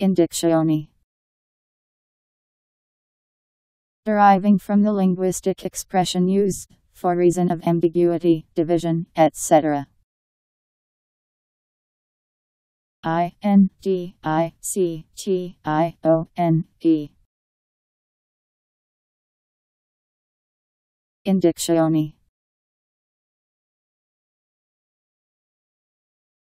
In dictione. Deriving from the linguistic expression used for reason of ambiguity, division, etc. I N D I C T I O N E In dictione